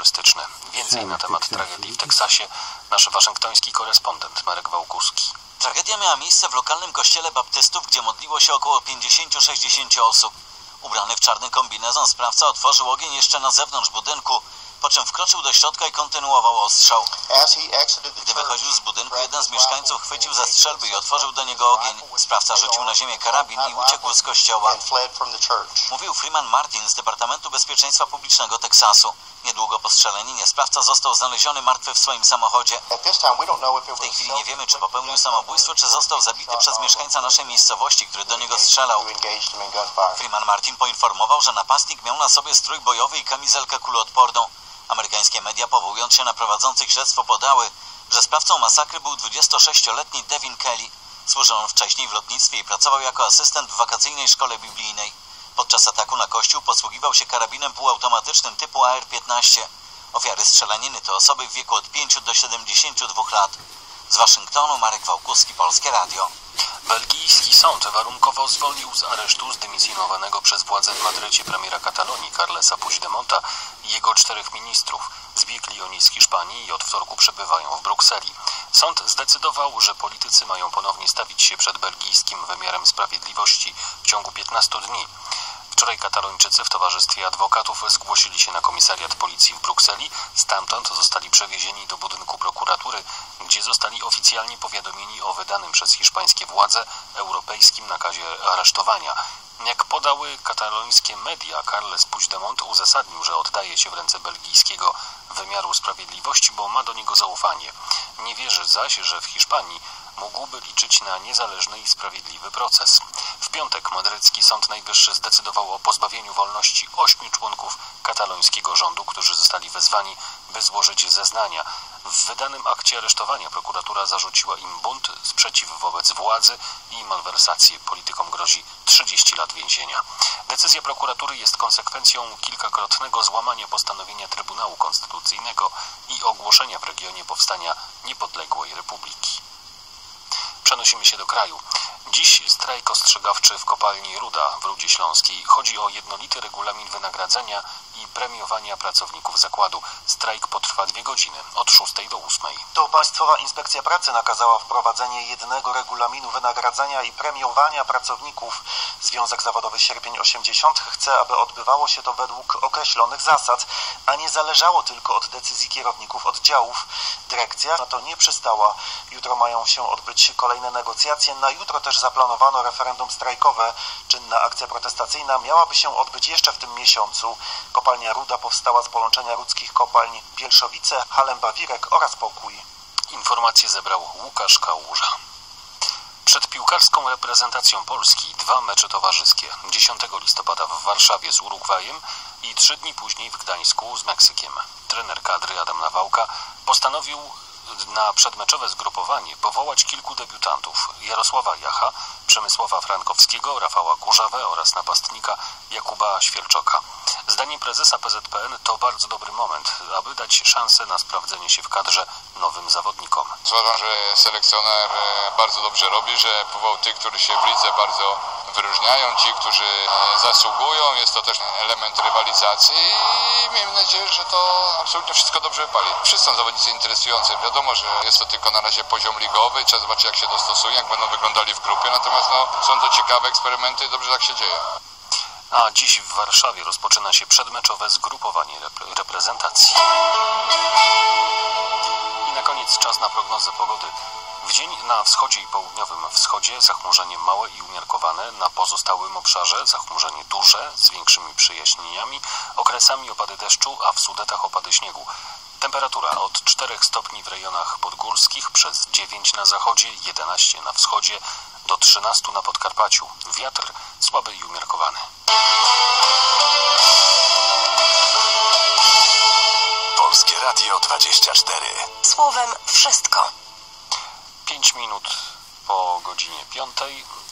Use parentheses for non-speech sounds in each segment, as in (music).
turystyczny. Więcej na temat tragedii w Teksasie nasz waszyngtoński korespondent Marek Wałkuski. Tragedia miała miejsce w lokalnym kościele baptystów, gdzie modliło się około 50-60 osób. Ubrany w czarny kombinezon sprawca otworzył ogień jeszcze na zewnątrz budynku, po czym wkroczył do środka i kontynuował ostrzał. Gdy wychodził z budynku, jeden z mieszkańców chwycił za strzelby i otworzył do niego ogień. Sprawca rzucił na ziemię karabin i uciekł z kościoła. Mówił Freeman Martin z Departamentu Bezpieczeństwa Publicznego Teksasu. Niedługo po strzelaninie sprawca został znaleziony martwy w swoim samochodzie. W tej chwili nie wiemy, czy popełnił samobójstwo, czy został zabity przez mieszkańca naszej miejscowości, który do niego strzelał. Freeman Martin poinformował, że napastnik miał na sobie strój bojowy i kamizelkę kuloodporną. Amerykańskie media, powołując się na prowadzących śledztwo, podały, że sprawcą masakry był 26-letni Devin Kelly. Służył on wcześniej w lotnictwie i pracował jako asystent w wakacyjnej szkole biblijnej. Podczas ataku na kościół posługiwał się karabinem półautomatycznym typu AR-15. Ofiary strzelaniny to osoby w wieku od 5 do 72 lat. Z Waszyngtonu Marek Wałkuski, Polskie Radio. Belgijski sąd warunkowo zwolnił z aresztu zdymisjonowanego przez władze w Madrycie premiera Katalonii Carlesa Puigdemonta i jego czterech ministrów. Zbiegli oni z Hiszpanii i od wtorku przebywają w Brukseli. Sąd zdecydował, że politycy mają ponownie stawić się przed belgijskim wymiarem sprawiedliwości w ciągu 15 dni. Wczoraj katalończycy w towarzystwie adwokatów zgłosili się na komisariat policji w Brukseli. Stamtąd zostali przewiezieni do budynku prokuratury, gdzie zostali oficjalnie powiadomieni o wydanym przez hiszpańskie władze europejskim nakazie aresztowania. Jak podały katalońskie media, Carles Puigdemont uzasadnił, że oddaje się w ręce belgijskiego wymiaru sprawiedliwości, bo ma do niego zaufanie. Nie wierzy zaś, że w Hiszpanii mógłby liczyć na niezależny i sprawiedliwy proces. W piątek madrycki Sąd Najwyższy zdecydował o pozbawieniu wolności ośmiu członków katalońskiego rządu, którzy zostali wezwani, by złożyć zeznania. W wydanym akcie aresztowania prokuratura zarzuciła im bunt, sprzeciw wobec władzy i malwersację. Politykom grozi 30 lat więzienia. Decyzja prokuratury jest konsekwencją kilkakrotnego złamania postanowienia Trybunału Konstytucyjnego i ogłoszenia w regionie powstania niepodległej republiki. Przenosimy się do kraju. Dziś strajk ostrzegawczy w kopalni Ruda w Rudzie Śląskiej. Chodzi o jednolity regulamin wynagradzania i premiowania pracowników zakładu. Strajk potrwa dwie godziny, od 6 do 8. To Państwowa Inspekcja Pracy nakazała wprowadzenie jednego regulaminu wynagradzania i premiowania pracowników. Związek Zawodowy Sierpień 80 chce, aby odbywało się to według określonych zasad, a nie zależało tylko od decyzji kierowników oddziałów. Dyrekcja na to nie przystała. Jutro mają się odbyć kolejne negocjacje. Na jutro też zaplanowano referendum strajkowe. Czynna akcja protestacyjna miałaby się odbyć jeszcze w tym miesiącu. Kopalnia Ruda powstała z połączenia ludzkich kopalń Bielszowice, Halem-Bawirek oraz Pokój. Informacje zebrał Łukasz Kałuża. Przed piłkarską reprezentacją Polski dwa mecze towarzyskie. 10 listopada w Warszawie z Urugwajem i trzy dni później w Gdańsku z Meksykiem. Trener kadry Adam Nawałka postanowił na przedmeczowe zgrupowanie powołać kilku debiutantów Jarosława Jacha, Przemysława Frankowskiego, Rafała Kurzawę oraz napastnika Jakuba Świerczoka. Zdaniem prezesa PZPN to bardzo dobry moment, aby dać szansę na sprawdzenie się w kadrze nowym zawodnikom. Uważam, że selekcjoner e, bardzo dobrze robi, że powołał tych, którzy się w lidze bardzo wyróżniają, ci, którzy e, zasługują. Jest to też element rywalizacji i miejmy nadzieję, że to absolutnie wszystko dobrze wypali. Wszyscy są zawodnicy interesujący. Wiadomo, że jest to tylko na razie poziom ligowy. Trzeba zobaczyć, jak się dostosują, jak będą wyglądali w grupie. Natomiast no, są to ciekawe eksperymenty i dobrze tak się dzieje. A dziś w Warszawie rozpoczyna się przedmeczowe zgrupowanie repre reprezentacji. I na koniec czas na prognozę pogody. W dzień na wschodzie i południowym wschodzie zachmurzenie małe i umiarkowane, na pozostałym obszarze zachmurzenie duże z większymi przejaśnieniami, okresami opady deszczu, a w Sudetach opady śniegu. Temperatura od 4 stopni w rejonach podgórskich, przez 9 na zachodzie, 11 na wschodzie, do 13 na Podkarpaciu. Wiatr słaby i umiarkowany. Polskie Radio 24. Słowem wszystko. 5 minut po godzinie 5.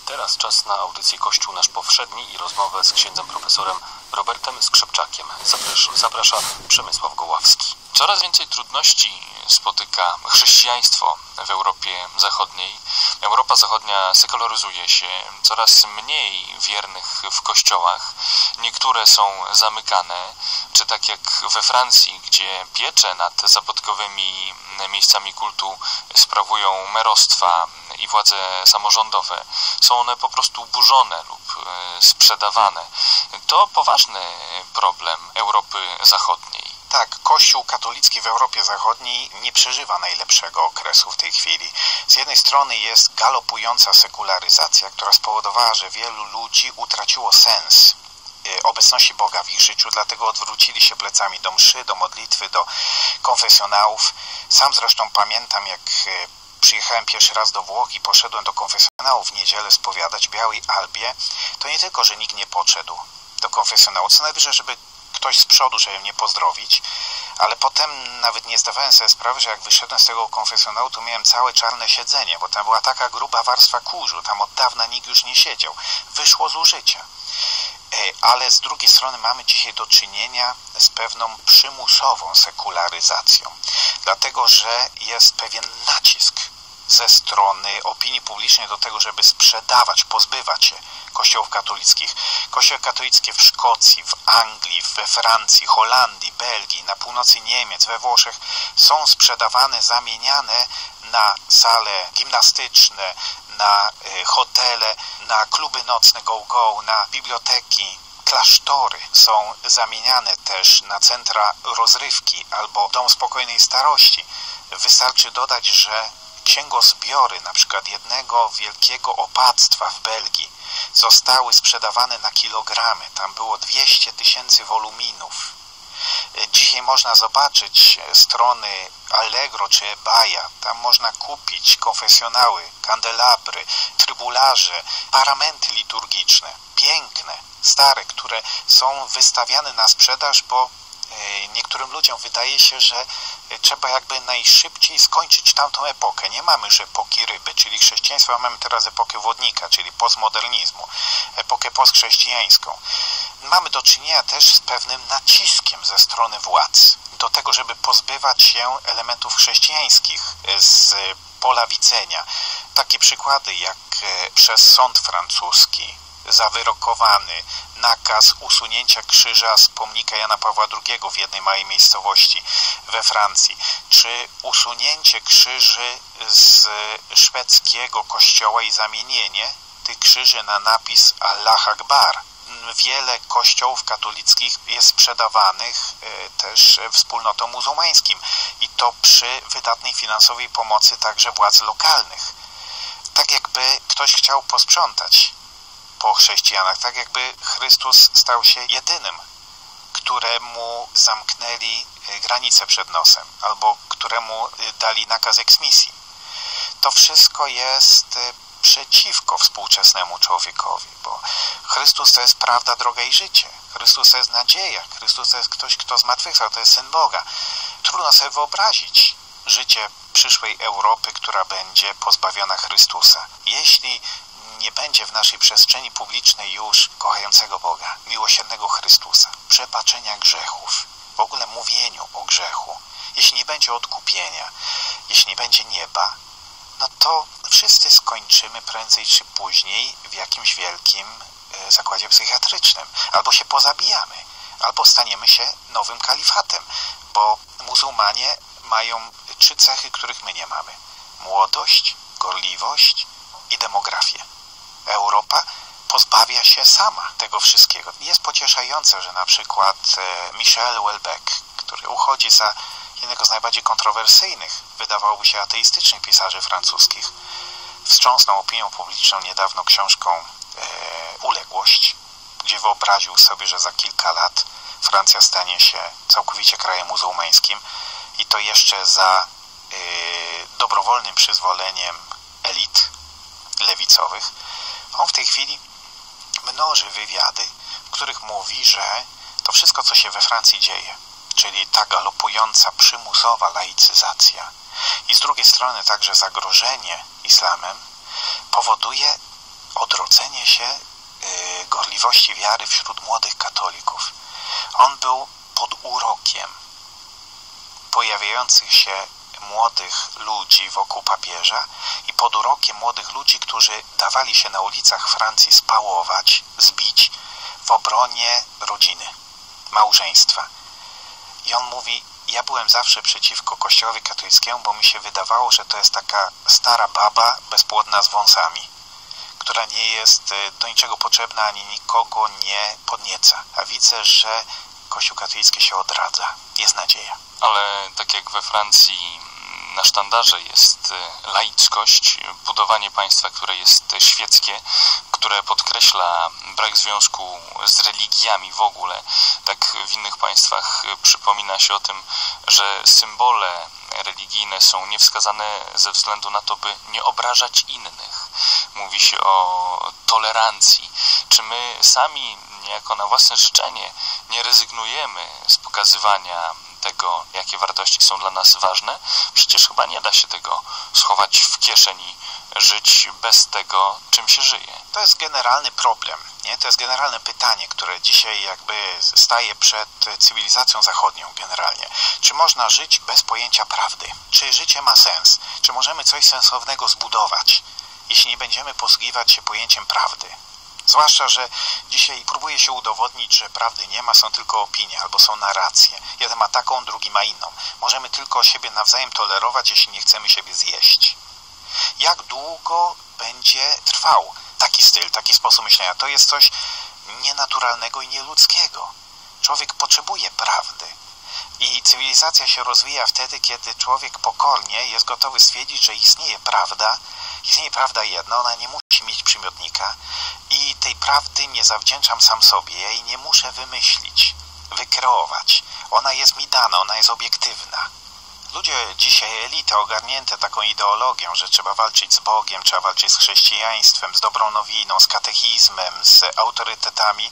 Teraz czas na audycję Kościół Nasz Powszedni i rozmowę z księdzem profesorem Robertem Skrzypczakiem. Zaprasza, zaprasza Przemysław Goławski. Coraz więcej trudności spotyka chrześcijaństwo w Europie Zachodniej. Europa Zachodnia sekularyzuje się, coraz mniej wiernych w kościołach. Niektóre są zamykane, czy tak jak we Francji, gdzie piecze nad zabytkowymi miejscami kultu sprawują merostwa i władze samorządowe. Są one po prostu burzone lub e, sprzedawane. To poważny problem Europy Zachodniej. Tak, Kościół katolicki w Europie Zachodniej nie przeżywa najlepszego okresu w tej chwili. Z jednej strony jest galopująca sekularyzacja, która spowodowała, że wielu ludzi utraciło sens e, obecności Boga w ich życiu, dlatego odwrócili się plecami do mszy, do modlitwy, do konfesjonałów. Sam zresztą pamiętam, jak e, przyjechałem pierwszy raz do Włoch i poszedłem do konfesjonału w niedzielę spowiadać Białej Albie, to nie tylko, że nikt nie podszedł do konfesjonału, co najwyżej, żeby ktoś z przodu, żeby mnie pozdrowić, ale potem nawet nie zdawałem sobie sprawy, że jak wyszedłem z tego konfesjonału, to miałem całe czarne siedzenie, bo tam była taka gruba warstwa kurzu, tam od dawna nikt już nie siedział. Wyszło z użycia. E, ale z drugiej strony mamy dzisiaj do czynienia z pewną przymusową sekularyzacją, dlatego że jest pewien nacisk ze strony opinii publicznej do tego, żeby sprzedawać, pozbywać się kościołów katolickich. Kościoły katolickie w Szkocji, w Anglii, we Francji, Holandii, Belgii, na północy Niemiec, we Włoszech są sprzedawane, zamieniane na sale gimnastyczne, na y, hotele, na kluby nocne go-go, na biblioteki, klasztory są zamieniane też na centra rozrywki albo dom spokojnej starości. Wystarczy dodać, że księgozbiory na przykład jednego wielkiego opactwa w Belgii zostały sprzedawane na kilogramy. Tam było 200 tysięcy woluminów. Dzisiaj można zobaczyć strony Allegro czy Ebaja. Tam można kupić konfesjonały, kandelabry, trybularze, paramenty liturgiczne. Piękne, stare, które są wystawiane na sprzedaż, bo niektórym ludziom wydaje się, że e, trzeba jakby najszybciej skończyć tamtą epokę. Nie mamy już epoki ryby, czyli chrześcijaństwa, mamy teraz epokę wodnika, czyli postmodernizmu, epokę postchrześcijańską. Mamy do czynienia też z pewnym naciskiem ze strony władz do tego, żeby pozbywać się elementów chrześcijańskich e, z pola widzenia. Takie przykłady jak przez sąd francuski zawyrokowany nakaz usunięcia krzyża z pomnika Jana Pawła II w jednej małej miejscowości we Francji, czy usunięcie krzyży z szwedzkiego kościoła i zamienienie tych krzyży na napis Allah Akbar. Wiele kościołów katolickich jest sprzedawanych e, też wspólnotom muzułmańskim i to przy wydatnej finansowej pomocy także władz lokalnych. Tak jakby ktoś chciał posprzątać po chrześcijanach, tak jakby Chrystus stał się jedynym, któremu zamknęli y, granice przed nosem, albo któremu y, dali nakaz eksmisji. To wszystko jest y, przeciwko współczesnemu człowiekowi, bo Chrystus to jest prawda, droga i życie. Chrystus to jest nadzieja. Chrystus to jest ktoś, kto zmartwychwstał, to jest Syn Boga. Trudno sobie wyobrazić życie przyszłej Europy, która będzie pozbawiona Chrystusa. Jeśli nie będzie w naszej przestrzeni publicznej już kochającego Boga, miłosiernego Chrystusa, przebaczenia grzechów, w ogóle mówieniu o grzechu, jeśli nie będzie odkupienia, jeśli nie będzie nieba, no to wszyscy skończymy prędzej czy później w jakimś wielkim e, zakładzie psychiatrycznym. Albo się pozabijamy, albo staniemy się nowym kalifatem, bo muzułmanie mają trzy cechy, których my nie mamy. Młodość, gorliwość i demografię. Europa pozbawia się sama tego wszystkiego. Jest pocieszające, że na przykład e, Michel Houellebecq, który uchodzi za jednego z najbardziej kontrowersyjnych, wydawałoby się ateistycznych pisarzy francuskich, wstrząsnął opinią publiczną niedawno książką e, Uległość, gdzie wyobraził sobie, że za kilka lat Francja stanie się całkowicie krajem muzułmańskim i to jeszcze za e, dobrowolnym przyzwoleniem elit lewicowych on w tej chwili mnoży wywiady, w których mówi, że to wszystko, co się we Francji dzieje, czyli ta galopująca, przymusowa laicyzacja i z drugiej strony także zagrożenie islamem, powoduje odrodzenie się y, gorliwości wiary wśród młodych katolików. On był pod urokiem pojawiających się młodych ludzi wokół papieża i pod urokiem młodych ludzi, którzy dawali się na ulicach Francji spałować, zbić w obronie rodziny, małżeństwa. I on mówi, ja byłem zawsze przeciwko kościołowi katolickiemu, bo mi się wydawało, że to jest taka stara baba bezpłodna z wąsami, która nie jest e, do niczego potrzebna ani nikogo nie podnieca. A widzę, że Kościół katolicki się odradza. Jest nadzieja. Ale tak jak we Francji na sztandarze jest e, laickość, budowanie państwa, które jest świeckie, które podkreśla brak związku z religiami w ogóle. Tak w innych państwach e, przypomina się o tym, że symbole religijne są niewskazane ze względu na to, by nie obrażać innych. Mówi się o tolerancji. Czy my sami, niejako na własne życzenie, nie rezygnujemy z pokazywania tego, jakie wartości są dla nas ważne, przecież chyba nie da się tego schować w kieszeni, żyć bez tego, czym się żyje. To jest generalny problem, nie? To jest generalne pytanie, które dzisiaj jakby staje przed cywilizacją zachodnią generalnie. Czy można żyć bez pojęcia prawdy? Czy życie ma sens? Czy możemy coś sensownego zbudować, jeśli nie będziemy posługiwać się pojęciem prawdy? Zwłaszcza, że dzisiaj próbuje się udowodnić, że prawdy nie ma, są tylko opinie albo są narracje. Jeden ma taką, drugi ma inną. Możemy tylko siebie nawzajem tolerować, jeśli nie chcemy siebie zjeść. Jak długo będzie trwał taki styl, taki sposób myślenia? To jest coś nienaturalnego i nieludzkiego. Człowiek potrzebuje prawdy. I cywilizacja się rozwija wtedy, kiedy człowiek pokornie jest gotowy stwierdzić, że istnieje prawda, istnieje prawda jedna, ona nie musi mieć przymiotnika i tej prawdy nie zawdzięczam sam sobie, ja jej nie muszę wymyślić, wykreować. Ona jest mi dana, ona jest obiektywna. Ludzie dzisiaj, elity ogarnięte taką ideologią, że trzeba walczyć z Bogiem, trzeba walczyć z chrześcijaństwem, z dobrą nowiną, z katechizmem, z autorytetami,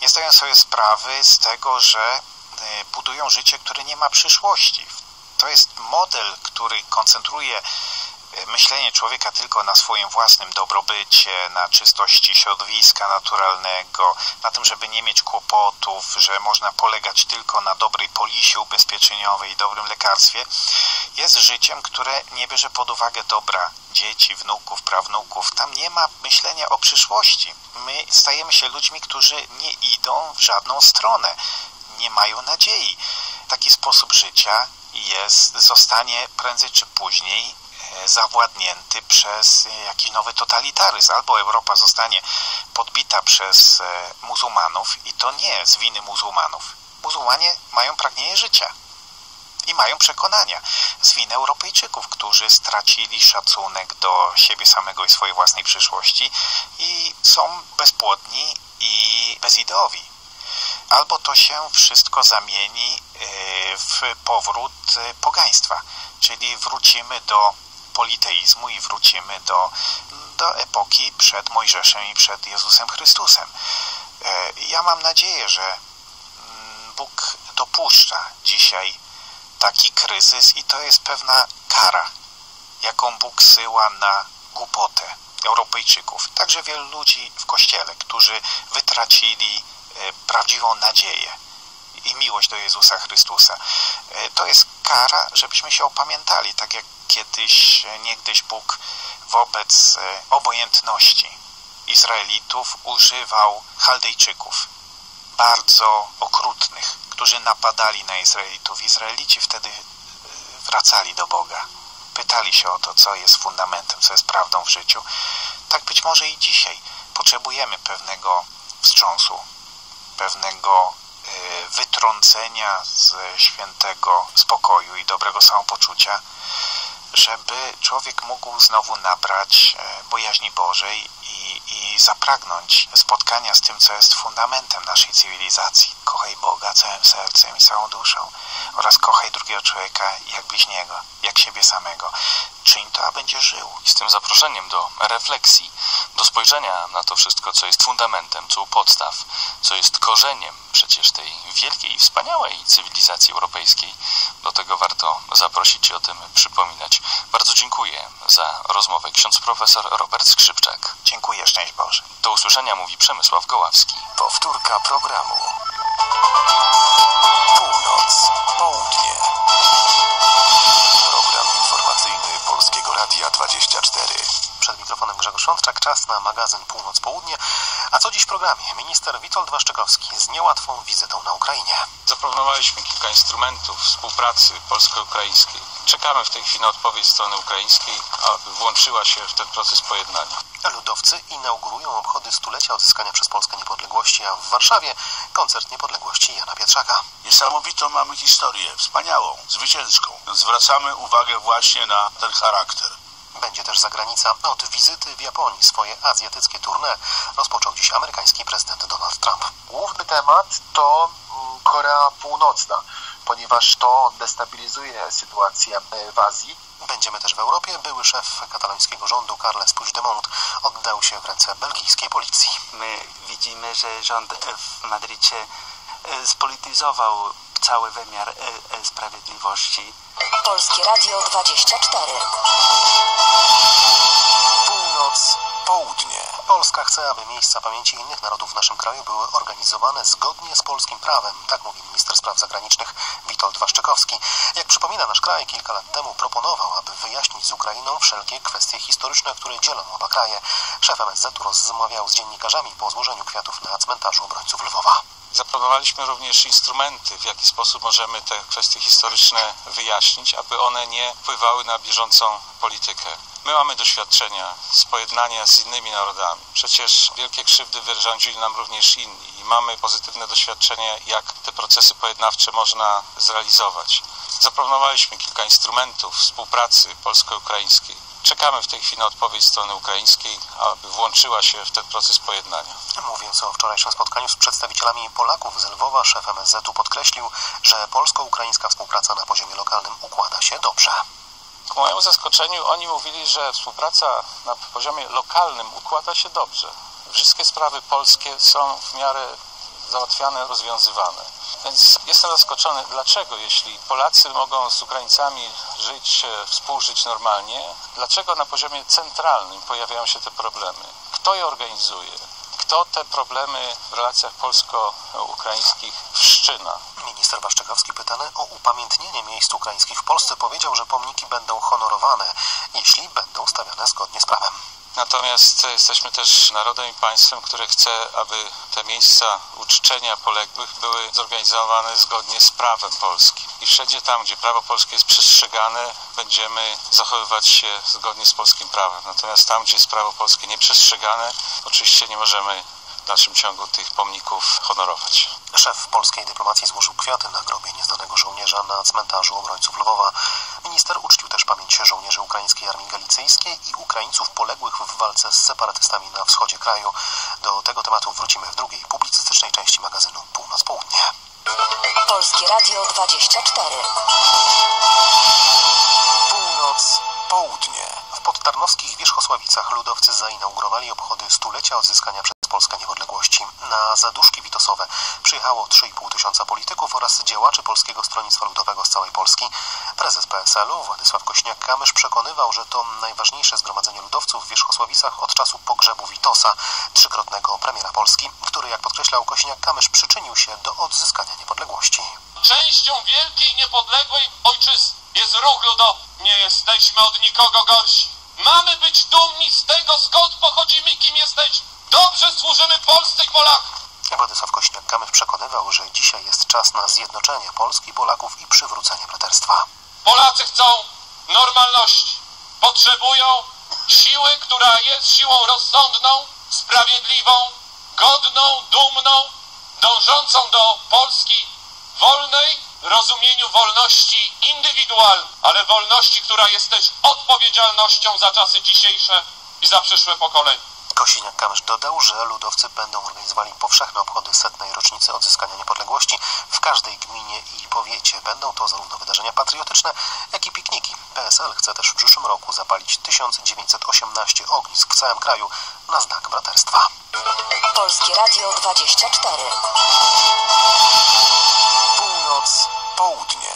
nie zdają sobie sprawy z tego, że y, budują życie, które nie ma przyszłości. To jest model, który koncentruje myślenie człowieka tylko na swoim własnym dobrobycie, na czystości środowiska naturalnego, na tym, żeby nie mieć kłopotów, że można polegać tylko na dobrej polisie ubezpieczeniowej i dobrym lekarstwie, jest życiem, które nie bierze pod uwagę dobra dzieci, wnuków, prawnuków. Tam nie ma myślenia o przyszłości. My stajemy się ludźmi, którzy nie idą w żadną stronę, nie mają nadziei. Taki sposób życia jest, zostanie prędzej czy później zawładnięty przez jakiś nowy totalitaryzm. Albo Europa zostanie podbita przez e, muzułmanów i to nie z winy muzułmanów. Muzułmanie mają pragnienie życia i mają przekonania z winy Europejczyków, którzy stracili szacunek do siebie samego i swojej własnej przyszłości i są bezpłodni i bezideowi. Albo to się wszystko zamieni e, w powrót e, pogaństwa, czyli wrócimy do politeizmu i wrócimy do, do epoki przed Mojżeszem i przed Jezusem Chrystusem. E, ja mam nadzieję, że mm, Bóg dopuszcza dzisiaj taki kryzys i to jest pewna kara, jaką Bóg syła na głupotę Europejczyków, także wielu ludzi w Kościele, którzy wytracili e, prawdziwą nadzieję i miłość do Jezusa Chrystusa. E, to jest kara, żebyśmy się opamiętali, tak jak kiedyś, e, niegdyś Bóg wobec e, obojętności Izraelitów używał Chaldejczyków, bardzo okrutnych, którzy napadali na Izraelitów. Izraelici wtedy wracali do Boga. Pytali się o to, co jest fundamentem, co jest prawdą w życiu. Tak być może i dzisiaj potrzebujemy pewnego wstrząsu, pewnego wytrącenia ze świętego spokoju i dobrego samopoczucia, żeby człowiek mógł znowu nabrać e, bojaźni Bożej i, i zapragnąć spotkania z tym, co jest fundamentem naszej cywilizacji. Kochaj Boga całym sercem i całą duszą oraz kochaj drugiego człowieka jak bliźniego, jak siebie samego. Czyń to, a będzie żył. I z tym zaproszeniem do refleksji, do spojrzenia na to wszystko, co jest fundamentem, co u podstaw, co jest korzeniem przecież tej wielkiej i wspaniałej cywilizacji europejskiej. Do tego warto zaprosić i o tym przypominać. Bardzo dziękuję za rozmowę. Ksiądz profesor Robert Skrzypczak. Dziękuję, szczęść Boże. Do usłyszenia mówi Przemysław Goławski. Powtórka programu. Północ, południe. Program informacyjny Polskiego Radia 24. Przed mikrofonem Grzegorz Szątczak, czas na magazyn Północ-Południe. A co dziś w programie? Minister Witold Waszczykowski z niełatwą wizytą na Ukrainie. Zaproponowaliśmy kilka instrumentów współpracy polsko-ukraińskiej. Czekamy w tej chwili na odpowiedź strony ukraińskiej, aby włączyła się w ten proces pojednania. Ludowcy inaugurują obchody stulecia odzyskania przez Polskę niepodległości, a w Warszawie koncert niepodległości Jana Pietrzaka. Niesamowitą mamy historię, wspaniałą, zwycięską. Zwracamy uwagę właśnie na ten charakter. Będzie też zagranica. Od wizyty w Japonii swoje azjatyckie tournée rozpoczął dziś amerykański prezydent Donald Trump. Główny temat to mm, Korea Północna, ponieważ to destabilizuje sytuację w Azji. Będziemy też w Europie. Były szef katalońskiego rządu Carles Puigdemont oddał się w ręce belgijskiej policji. My widzimy, że rząd w Madrycie e, spolityzował cały wymiar e, e, sprawiedliwości. Polskie Radio 24. Północ, południe. Polska chce, aby miejsca pamięci innych narodów w naszym kraju były organizowane zgodnie z polskim prawem, tak mówi minister spraw zagranicznych Witold Waszczykowski. Jak przypomina nasz kraj, kilka lat temu proponował, aby wyjaśnić z Ukrainą wszelkie kwestie historyczne, które dzielą oba kraje. Szef MSZ-u rozmawiał z dziennikarzami po złożeniu kwiatów na cmentarzu obrońców Lwowa. Zaproponowaliśmy również instrumenty, w jaki sposób możemy te kwestie historyczne wyjaśnić, aby one nie wpływały na bieżącą politykę. My mamy doświadczenia z pojednania z innymi narodami. Przecież wielkie krzywdy wyrządzili nam również inni i mamy pozytywne doświadczenie, jak te procesy pojednawcze można zrealizować. Zaproponowaliśmy kilka instrumentów współpracy polsko-ukraińskiej. Czekamy w tej chwili na odpowiedź strony ukraińskiej, aby włączyła się w ten proces pojednania. Mówiąc o wczorajszym spotkaniu z przedstawicielami Polaków z Lwowa, szef MSZ-u podkreślił, że polsko-ukraińska współpraca na poziomie lokalnym układa się dobrze. Ku mojemu zaskoczeniu oni mówili, że współpraca na poziomie lokalnym układa się dobrze. Wszystkie sprawy polskie są w miarę załatwiane, rozwiązywane. Więc jestem zaskoczony, dlaczego jeśli Polacy mogą z Ukraińcami żyć, e, współżyć normalnie, dlaczego na poziomie centralnym pojawiają się te problemy? Kto je organizuje? Kto te problemy w relacjach polsko-ukraińskich wszczyna? Minister Waszczykowski pytany o upamiętnienie miejsc ukraińskich w Polsce powiedział, że pomniki będą honorowane, jeśli będą stawiane zgodnie z prawem. Natomiast jesteśmy też narodem i państwem, które chce, aby te miejsca uczczenia poległych były zorganizowane zgodnie z prawem polskim. I wszędzie tam, gdzie prawo polskie jest przestrzegane, będziemy zachowywać się zgodnie z polskim prawem. Natomiast tam, gdzie jest prawo polskie nieprzestrzegane, oczywiście nie możemy w dalszym ciągu tych pomników honorować. Szef polskiej dyplomacji złożył kwiaty na grobie nieznanego żołnierza na cmentarzu obrońców Lwowa. Minister uczcił też pamięć żołnierzy ukraińskiej armii galicyjskiej i Ukraińców poległych w walce z separatystami na wschodzie kraju. Do tego tematu wrócimy w drugiej publicystycznej części magazynu Północ-Południe. Polskie Radio 24. Północ, południe. W podtarnowskich Wierzchosławicach ludowcy zainaugurowali obchody stulecia odzyskania przez Polskę niepodległości. Na zaduszki witosowe przyjechało 3,5 tysiąca polityków oraz działaczy Polskiego Stronnictwa Ludowego z całej Polski. Prezes PSL-u Władysław Kośniak-Kamysz przekonywał, że to najważniejsze zgromadzenie ludowców w Wierzchosławicach od czasu pogrzebu Witosa, trzykrotnego premiera Polski, który, jak podkreślał Kośniak-Kamysz, przyczynił się do odzyskania niepodległości. Częścią wielkiej, niepodległej ojczyzny jest ruch ludowy. Nie jesteśmy od nikogo gorsi. Mamy być dumni z tego, skąd pochodzimy kim jesteśmy. Dobrze służymy Polsce i Polakom. Władysław Kośniak-Kamysz przekonywał, że dzisiaj jest czas na zjednoczenie Polski, Polaków i przywrócenie braterstwa. Polacy chcą normalności. Potrzebują siły, która jest siłą rozsądną, sprawiedliwą, godną, dumną, dążącą do Polski wolnej, rozumieniu wolności indywidualnej, ale wolności, która jest też odpowiedzialnością za czasy dzisiejsze i za przyszłe pokolenia. Kosiniak-Kamysz dodał, że ludowcy będą organizowali powszechne obchody setnej rocznicy odzyskania niepodległości w każdej gminie i powiecie. Będą to zarówno wydarzenia patriotyczne, jak i pikniki. PSL chce też w przyszłym roku zapalić 1918 ognisk w całym kraju na znak braterstwa. Polskie Radio 24. Północ, południe.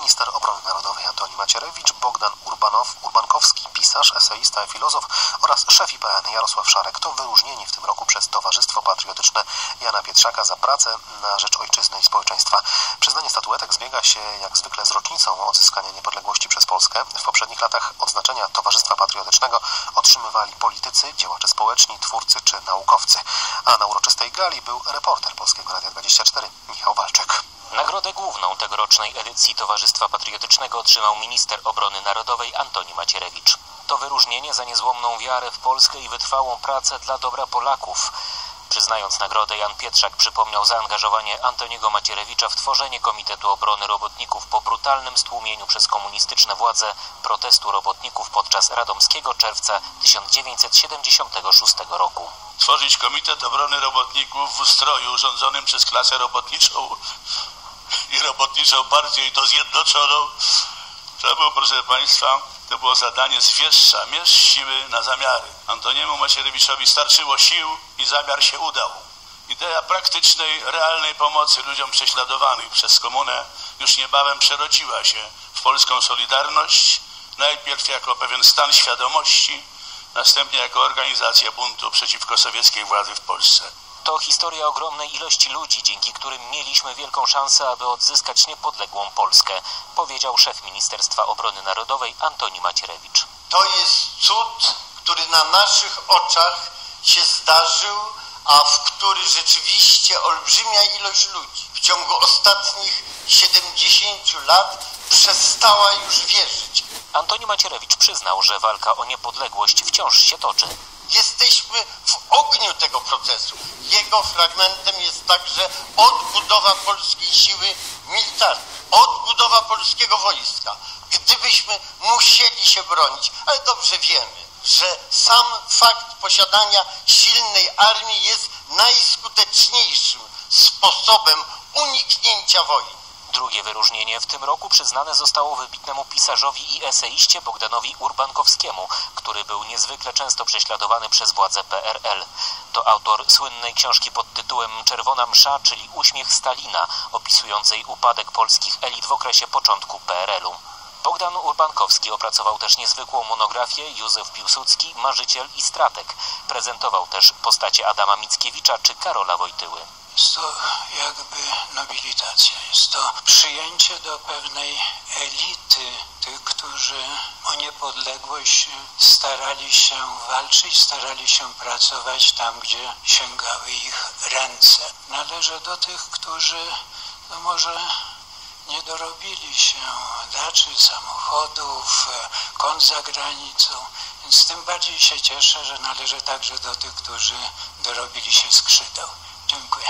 Minister Obrony Narodowej Antoni Macierewicz, Bogdan Urbanow, Urbankowski, pisarz, eseista, filozof oraz szef IPN Jarosław Szarek to wyróżnieni w tym roku przez Towarzystwo Patriotyczne Jana Pietrzaka za pracę na rzecz ojczyzny i społeczeństwa. Przyznanie statuetek zbiega się jak zwykle z rocznicą odzyskania niepodległości przez Polskę. W poprzednich latach odznaczenia Towarzystwa Patriotycznego otrzymywali politycy, działacze społeczni, twórcy czy naukowcy. A na uroczystej gali był reporter Polskiego Radia 24 Michał Walczyk. Nagrodę główną tegorocznej edycji Towarzystwa Patriotycznego otrzymał minister obrony narodowej Antoni Macierewicz. To wyróżnienie za niezłomną wiarę w Polskę i wytrwałą pracę dla dobra Polaków. Przyznając nagrodę, Jan Pietrzak przypomniał zaangażowanie Antoniego Macierewicza w tworzenie Komitetu Obrony Robotników po brutalnym stłumieniu przez komunistyczne władze protestu robotników podczas radomskiego czerwca 1976 roku. Tworzyć Komitet Obrony Robotników w ustroju rządzonym przez klasę robotniczą i robotniczą partię i to zjednoczoną. To było, proszę Państwa, to było zadanie zwieszcza, mierz siły na zamiary. Antoniemu Macierewiczowi starczyło sił i zamiar się udał. Idea praktycznej, realnej pomocy ludziom prześladowanych przez komunę już niebawem przerodziła się w polską solidarność, najpierw jako pewien stan świadomości, następnie jako organizacja buntu przeciwko sowieckiej władzy w Polsce. To historia ogromnej ilości ludzi, dzięki którym mieliśmy wielką szansę, aby odzyskać niepodległą Polskę, powiedział szef Ministerstwa Obrony Narodowej Antoni Macierewicz. To jest cud, który na naszych oczach się zdarzył, a w który rzeczywiście olbrzymia ilość ludzi w ciągu ostatnich 70 lat przestała już wierzyć. Antoni Macierewicz przyznał, że walka o niepodległość wciąż się toczy. Jesteśmy w ogniu tego procesu. Jego fragmentem jest także odbudowa polskiej siły militarnej, odbudowa polskiego wojska. Gdybyśmy musieli się bronić, ale dobrze wiemy, że sam fakt posiadania silnej armii jest najskuteczniejszym sposobem uniknięcia wojny. Drugie wyróżnienie w tym roku przyznane zostało wybitnemu pisarzowi i eseiście Bogdanowi Urbankowskiemu, który był niezwykle często prześladowany przez władze PRL. To autor słynnej książki pod tytułem Czerwona Msza, czyli Uśmiech Stalina, opisującej upadek polskich elit w okresie początku PRL-u. Bogdan Urbankowski opracował też niezwykłą monografię Józef Piłsudski, Marzyciel i Stratek. Prezentował też postacie Adama Mickiewicza czy Karola Wojtyły. Jest to jakby nobilitacja, jest to przyjęcie do pewnej elity tych, którzy o niepodległość starali się walczyć, starali się pracować tam, gdzie sięgały ich ręce. Należę do tych, którzy no może nie dorobili się daczy, samochodów, kont za granicą, więc tym bardziej się cieszę, że należę także do tych, którzy dorobili się skrzydeł. Dziękuję.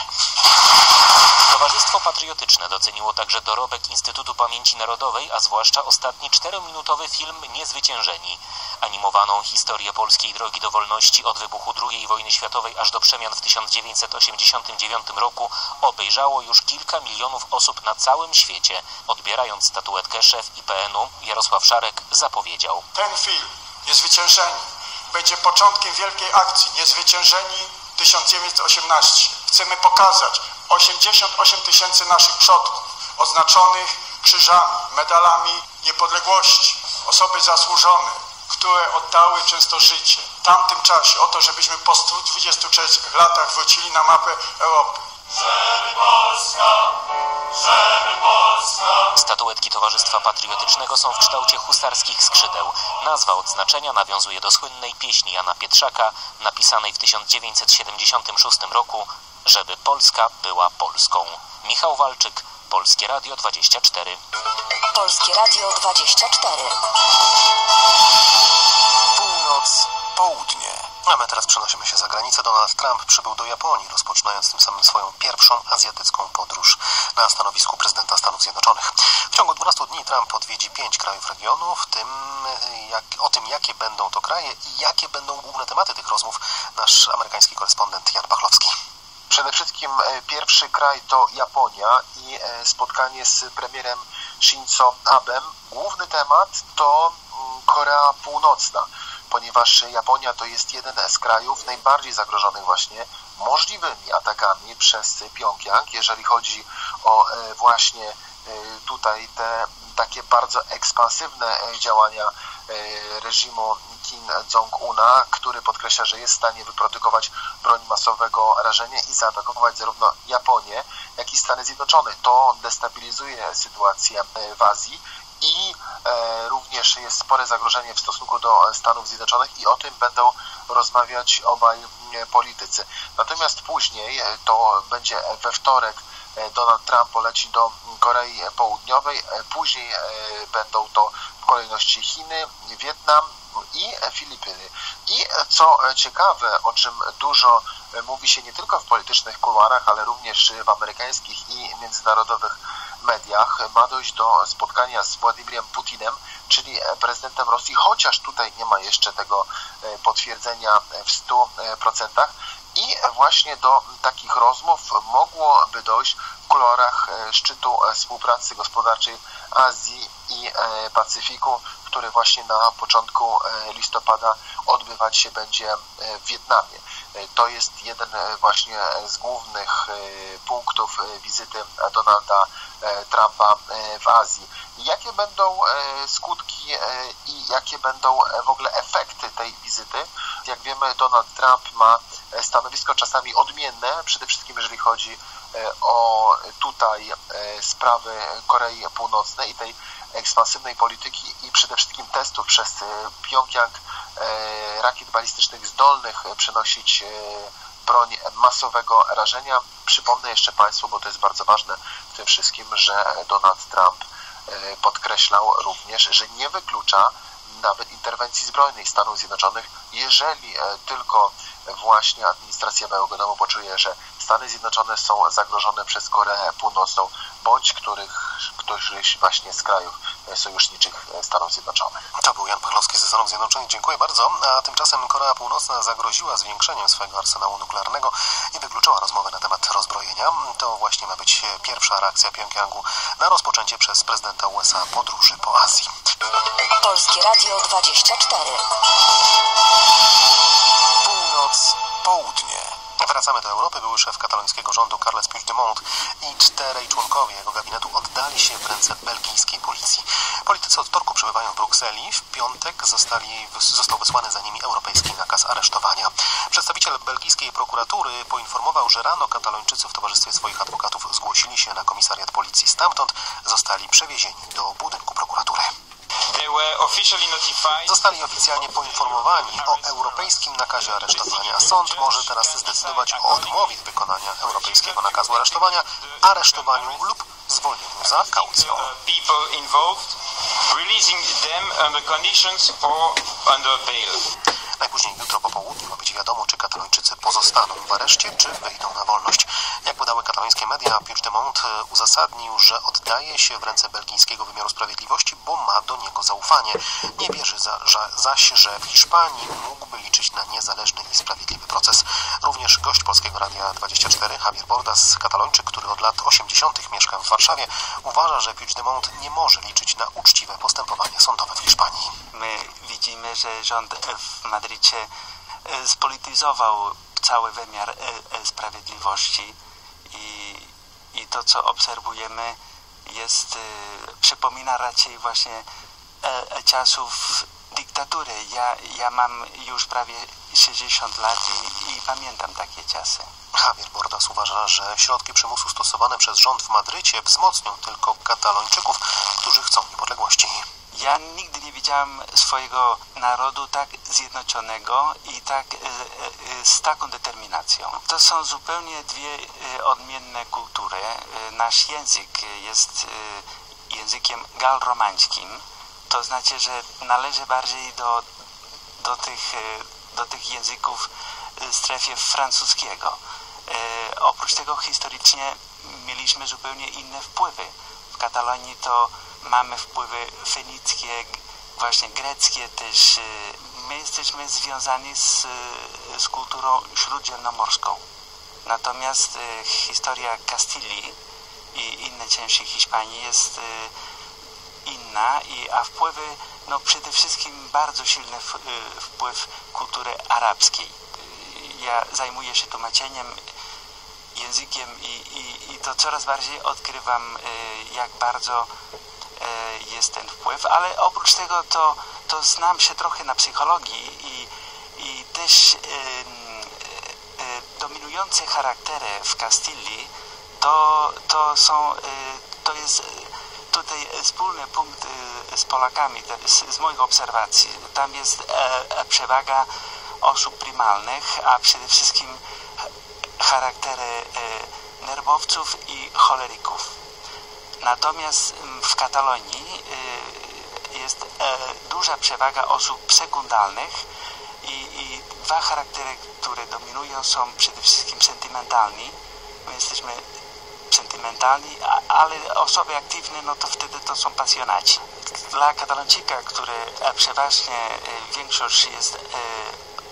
Towarzystwo Patriotyczne doceniło także dorobek Instytutu Pamięci Narodowej, a zwłaszcza ostatni czterominutowy film Niezwyciężeni. Animowaną historię polskiej drogi do wolności od wybuchu II wojny światowej aż do przemian w 1989 roku obejrzało już kilka milionów osób na całym świecie. Odbierając statuetkę szef IPN-u Jarosław Szarek zapowiedział. Ten film Niezwyciężeni będzie początkiem wielkiej akcji Niezwyciężeni 1918. Chcemy pokazać 88 tysięcy naszych przodków oznaczonych krzyżami, medalami niepodległości, osoby zasłużone, które oddały często życie w tamtym czasie o to, żebyśmy po 123 latach wrócili na mapę Europy. Statuetki Towarzystwa Patriotycznego są w kształcie husarskich skrzydeł. Nazwa odznaczenia nawiązuje do słynnej pieśni Jana Pietrzaka, napisanej w 1976 roku, żeby Polska była Polską. Michał Walczyk, Polskie Radio 24. Polskie Radio 24. Północ, południe. A my teraz przenosimy się za granicę. Donald Trump przybył do Japonii, rozpoczynając tym samym swoją pierwszą azjatycką podróż na stanowisku prezydenta Stanów Zjednoczonych. W ciągu 12 dni Trump odwiedzi pięć krajów regionu, w tym jak, o tym, jakie będą to kraje i jakie będą główne tematy tych rozmów, nasz amerykański korespondent Jan Pachlowski. Przede wszystkim pierwszy kraj to Japonia i spotkanie z premierem Shinzo Abem. Główny temat to Korea Północna, ponieważ Japonia to jest jeden z krajów najbardziej zagrożonych właśnie możliwymi atakami przez Pjongjang, jeżeli chodzi o właśnie tutaj te takie bardzo ekspansywne działania reżimu Kim Jong-una, który podkreśla, że jest w stanie wyprodukować broń masowego rażenia i zaatakować zarówno Japonię, jak i Stany Zjednoczone. To destabilizuje sytuację w Azji i e, również jest spore zagrożenie w stosunku do Stanów Zjednoczonych i o tym będą rozmawiać obaj politycy. Natomiast później, to będzie we wtorek, Donald Trump poleci do Korei Południowej, później będą to w kolejności Chiny, Wietnam i Filipiny. I co ciekawe, o czym dużo mówi się nie tylko w politycznych kuluarach, ale również w amerykańskich i międzynarodowych mediach, ma dojść do spotkania z Władimirem Putinem, czyli prezydentem Rosji, chociaż tutaj nie ma jeszcze tego potwierdzenia w 100%. I właśnie do takich rozmów mogłoby dojść w kolorach szczytu współpracy gospodarczej Azji i Pacyfiku, który właśnie na początku listopada odbywać się będzie w Wietnamie. To jest jeden właśnie z głównych punktów wizyty Donalda Trumpa w Azji. Jakie będą skutki i jakie będą w ogóle efekty tej wizyty? Jak wiemy, Donald Trump ma stanowisko czasami odmienne, przede wszystkim jeżeli chodzi o tutaj sprawy Korei Północnej i tej ekspansywnej polityki i przede wszystkim testów przez Pjongjang rakiet balistycznych zdolnych przenosić broń masowego rażenia. Przypomnę jeszcze Państwu, bo to jest bardzo ważne w tym wszystkim, że Donald Trump podkreślał również, że nie wyklucza nawet interwencji zbrojnej Stanów Zjednoczonych, jeżeli tylko właśnie administracja Białego Domu poczuje, że Stany Zjednoczone są zagrożone przez Koreę Północną, bądź których, któryś właśnie z krajów sojuszniczych Stanów Zjednoczonych. To był Jan Pawlowski ze Stanów Zjednoczonych. Dziękuję bardzo. A tymczasem Korea Północna zagroziła zwiększeniem swojego arsenału nuklearnego i wykluczyła rozmowę na temat rozbrojenia. To właśnie ma być pierwsza reakcja Pjongjangu na rozpoczęcie przez prezydenta USA podróży po Azji. Polskie Radio 24. Północ, południe. Wracamy do Europy. Były szef katalońskiego rządu Carles Puigdemont i czterej członkowie jego gabinetu oddali się w ręce belgijskiej policji. Politycy od wtorku przebywają w Brukseli. W piątek zostali, został wysłany za nimi europejski nakaz aresztowania. Przedstawiciel belgijskiej prokuratury poinformował, że rano katalończycy w towarzystwie swoich adwokatów zgłosili się na komisariat policji. Stamtąd zostali przewiezieni do budynku prokuratury. Zostali oficjalnie poinformowani o europejskim nakazie aresztowania. Sąd może teraz zdecydować o odmowie wykonania europejskiego nakazu aresztowania, aresztowaniu lub zwolnieniu za kaucją. Najpóźniej jutro po południu ma być wiadomo, czy katalończycy pozostaną w areszcie, czy wyjdą na wolność. Jak podały katalońskie media, Puigdemont uzasadnił, że oddaje się w ręce belgijskiego wymiaru sprawiedliwości, bo ma do niego zaufanie. Nie wierzy za, że, zaś, że w Hiszpanii mógłby liczyć na niezależny i sprawiedliwy proces. Również gość Polskiego Radia 24, Javier Bordas, katalończyk, który od lat 80. mieszka w Warszawie, uważa, że Puigdemont nie może liczyć na uczciwe postępowanie sądowe w Hiszpanii. My widzimy, że rząd w Madrycie spolityzował cały wymiar sprawiedliwości i, i to, co obserwujemy, jest, przypomina raczej właśnie czasów dyktatury. Ja, ja mam już prawie 60 lat i, i pamiętam takie czasy. Javier Bordas uważa, że środki przymusu stosowane przez rząd w Madrycie wzmocnią tylko katalończyków, którzy chcą niepodległości. Ja nigdy nie widziałem swojego narodu tak zjednoczonego i tak z taką determinacją. To są zupełnie dwie odmienne kultury. Nasz język jest językiem galromańskim, to znaczy, że należy bardziej do, do, tych, do tych języków strefie francuskiego. Oprócz tego historycznie mieliśmy zupełnie inne wpływy. W Katalonii to mamy wpływy fenickie, właśnie greckie też. My jesteśmy związani z, z kulturą śródziemnomorską. Natomiast historia Kastylii i inne części Hiszpanii jest inna, i, a wpływy, no przede wszystkim bardzo silny wpływ kultury arabskiej. Ja zajmuję się tłumaczeniem językiem i, i, i to coraz bardziej odkrywam, jak bardzo jest ten wpływ, ale oprócz tego to, to znam się trochę na psychologii i, i też dominujące charaktery w Kastylii to, to są, to jest tutaj wspólny punkt z Polakami, z, z moich obserwacji. Tam jest przewaga osób primalnych, a przede wszystkim charaktery nerwowców i choleryków. Natomiast w Katalonii jest duża przewaga osób sekundalnych i, i dwa charaktery, które dominują są przede wszystkim sentymentalni. My jesteśmy sentymentalni, ale osoby aktywne, no to wtedy to są pasjonaci. Dla Katalończyka, który przeważnie większość jest,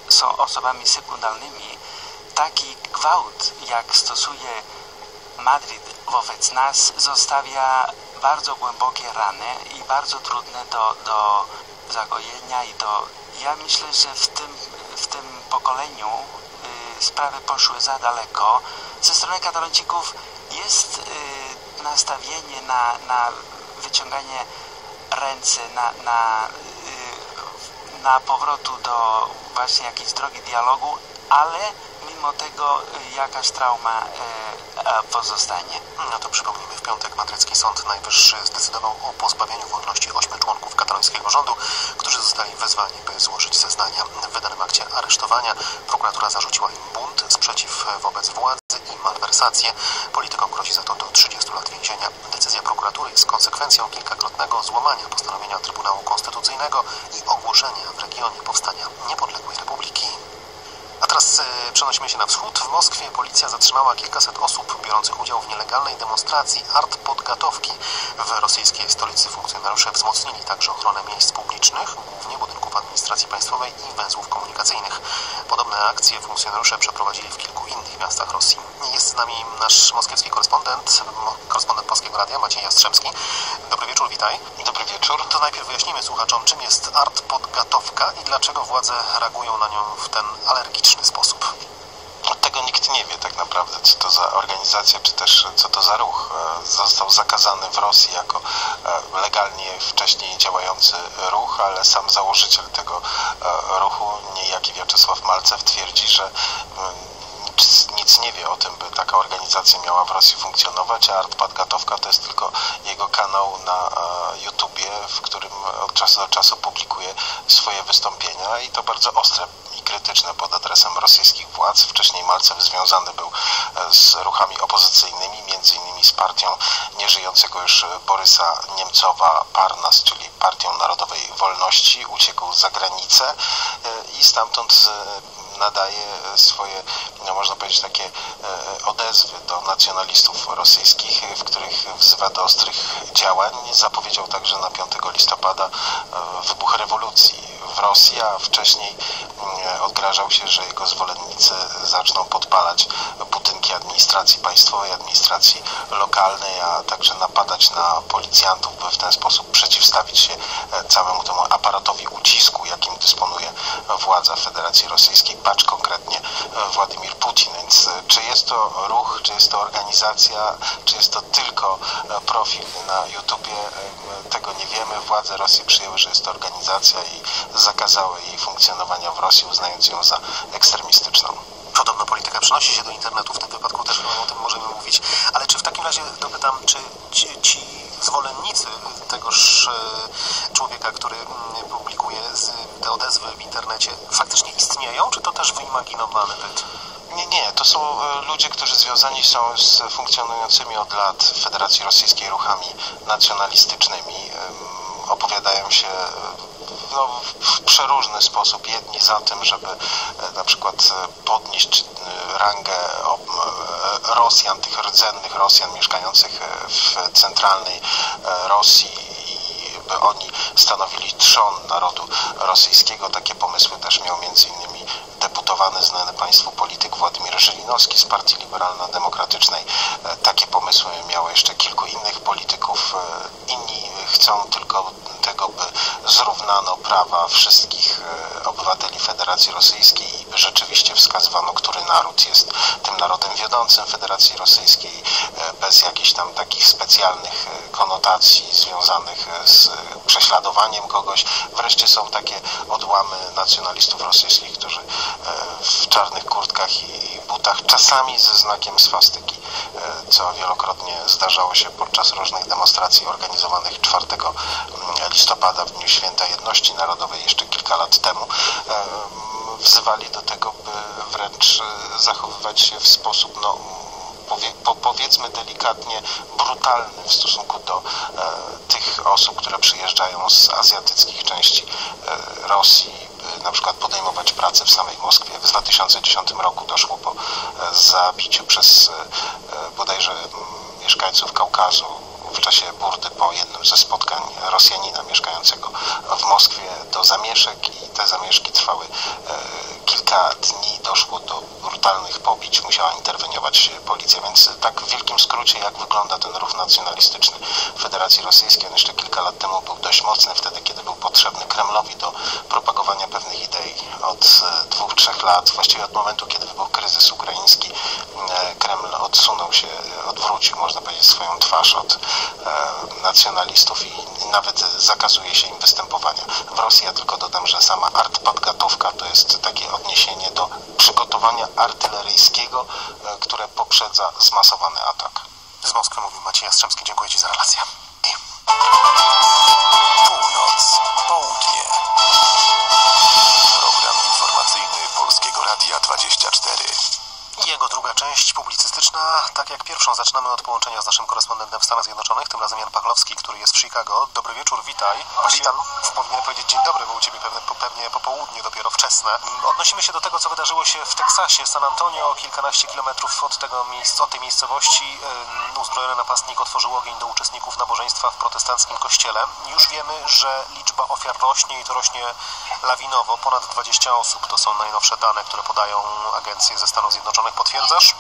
są osobami sekundalnymi, taki gwałt, jak stosuje Madryt wobec nas, zostawia bardzo głębokie rany i bardzo trudne do, do zagojenia i do... Ja myślę, że w tym, w tym pokoleniu y, sprawy poszły za daleko. Ze strony katalończyków jest y, nastawienie na, na wyciąganie ręce, na, na, y, na powrotu do właśnie jakiejś drogi dialogu, ale mimo tego jakaś trauma pozostanie. No to przypomnijmy, w piątek madrycki Sąd Najwyższy zdecydował o pozbawieniu wolności ośmiu członków katalońskiego rządu, którzy zostali wezwani, by złożyć zeznania w wydanym akcie aresztowania. Prokuratura zarzuciła im bunt, sprzeciw wobec władzy i malwersację. Politykom grozi za to do 30 lat więzienia. Decyzja prokuratury jest konsekwencją kilkakrotnego złamania postanowienia Trybunału Konstytucyjnego i ogłoszenia w regionie powstania niepodległej republiki. A teraz e, przenosimy się na wschód. W Moskwie policja zatrzymała kilkaset osób biorących udział w nielegalnej demonstracji Art Podgatowki. W rosyjskiej stolicy funkcjonariusze wzmocnili także ochronę miejsc publicznych, głównie budynków administracji państwowej i węzłów komunikacyjnych. Podobne akcje funkcjonariusze przeprowadzili w kilku innych miastach Rosji. Jest z nami nasz moskiewski korespondent, korespondent Polskiego Radia, Maciej Jastrzębski. Dobry wieczór, witaj. Dobry wieczór. To najpierw wyjaśnimy słuchaczom, czym jest Art Podgatowka i dlaczego władze reagują na nią w ten alergiczny sposób. Tego nikt nie wie tak naprawdę, co to za organizacja, czy też co to za ruch. Został zakazany w Rosji jako legalnie wcześniej działający ruch, ale sam założyciel tego ruchu, niejaki Wiaczesław Malcew, twierdzi, że nic, nic, nie wie o tym, by taka organizacja miała w Rosji funkcjonować, a Art Padgatowka to jest tylko jego kanał na YouTubie, w którym od czasu do czasu publikuje swoje wystąpienia i to bardzo ostre krytyczne pod adresem rosyjskich władz. Wcześniej Malcew związany był z ruchami opozycyjnymi, między innymi z partią nieżyjącego już Borysa Niemcowa Parnas, czyli Partią Narodowej Wolności. Uciekł za granicę i stamtąd nadaje swoje, no można powiedzieć, takie odezwy do nacjonalistów rosyjskich, w których wzywa do ostrych działań. Zapowiedział także na 5 listopada wybuch rewolucji w Rosji, a wcześniej odgrażał się, że jego zwolennicy zaczną podpalać budynki administracji państwowej, administracji lokalnej, a także napadać na policjantów, by w ten sposób przeciwstawić się całemu temu aparatowi ucisku, jakim dysponuje władza Federacji Rosyjskiej, patrz konkretnie Władimir Putin. Więc czy jest to ruch, czy jest to organizacja, czy jest to tylko profil na YouTubie, tego nie wiemy. Władze Rosji przyjęły, że jest to organizacja i zakazały jej funkcjonowania w Rosji, uznając ją za ekstremistyczną. Podobno polityka przenosi się do internetu, w tym wypadku też o tym możemy mówić. Ale czy w takim razie dopytam, czy ci, ci zwolennicy tegoż człowieka, który publikuje te odezwy w internecie, faktycznie istnieją, czy to też wyimaginowany byt? Nie, nie, to są ludzie, którzy związani są z funkcjonującymi od lat Federacji Rosyjskiej ruchami nacjonalistycznymi. Opowiadają się no, w przeróżny sposób. Jedni za tym, żeby na przykład podnieść rangę Rosjan, tych rdzennych Rosjan mieszkających w centralnej Rosji by oni stanowili trzon narodu rosyjskiego. Takie pomysły też miał między innymi znany Państwu polityk Władimir Żelinowski z Partii Liberalno-Demokratycznej. Takie pomysły miało jeszcze kilku innych polityków. Inni chcą tylko tego, by zrównano prawa wszystkich obywateli Federacji Rosyjskiej i rzeczywiście wskazywano, który naród jest tym narodem wiodącym Federacji Rosyjskiej. bez jakichś tam takich specjalnych konotacji związanych z prześladowaniem kogoś. Wreszcie są takie odłamy nacjonalistów rosyjskich, którzy w czarnych kurtkach i butach, czasami ze znakiem swastyki, co wielokrotnie zdarzało się podczas różnych demonstracji organizowanych 4 mm, listopada w Dniu Święta Jedności Narodowej jeszcze kilka lat temu wzywali do tego, by wręcz zachowywać się w sposób no, powie, po, powiedzmy delikatnie brutalny w stosunku do e, tych osób, które przyjeżdżają z azjatyckich części e, Rosji, na przykład podejmować pracę w samej Moskwie. W 2010 roku doszło po e, zabiciu przez e, bodajże mieszkańców Kaukazu w czasie burdy po jednym ze spotkań Rosjanina mieszkającego w Moskwie do zamieszek te zamieszki trwały e, kilka dni, doszło do brutalnych pobić, musiała interweniować policja, więc tak w wielkim skrócie jak wygląda ten ruch nacjonalistyczny Federacji Rosyjskiej. On jeszcze kilka lat temu był dość mocny, wtedy kiedy był potrzebny Kremlowi do propagowania pewnych idei. Od e, dwóch, trzech lat, właściwie od momentu, kiedy wybuchł kryzys ukraiński, e, Kreml odsunął się, odwrócił, można powiedzieć, swoją twarz od E, nacjonalistów i nawet zakazuje się im występowania w Rosji. Ja tylko dodam, że sama artpadgatowka to jest takie odniesienie do przygotowania artyleryjskiego, e, które poprzedza zmasowany atak. Z Moskwy mówił Maciej Jastrzębski. Dziękuję Ci za relację. Północ, południe. Program informacyjny Polskiego Radia 24 jego druga część publicystyczna. Tak jak pierwszą zaczynamy od połączenia z naszym korespondentem w Stanach Zjednoczonych, tym razem Jan Pachlowski, który jest w Chicago. Dobry wieczór, witaj. Witam. Powinien powiedzieć dzień dobry, bo u Ciebie pewne, pewnie popołudnie dopiero wczesne. Odnosimy się do tego, co wydarzyło się w Teksasie, San Antonio, kilkanaście kilometrów od, tego miejsca, od tej miejscowości. Uzbrojony napastnik otworzył ogień do uczestników nabożeństwa w protestanckim kościele. Już wiemy, że liczba ofiar rośnie i to rośnie lawinowo. Ponad 20 osób to są najnowsze dane, które podają agencje ze Stanów Zjednoczonych potwierdzasz?